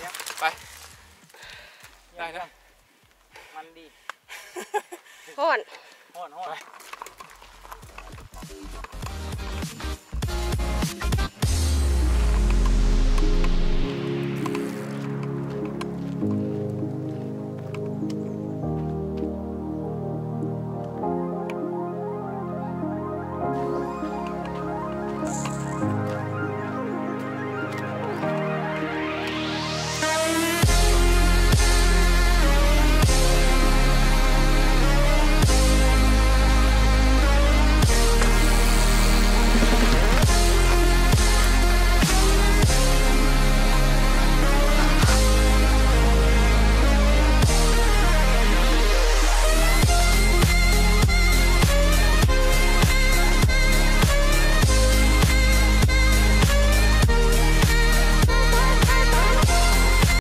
เนี้ยไป ได้นะมันดี โหดโหดโหด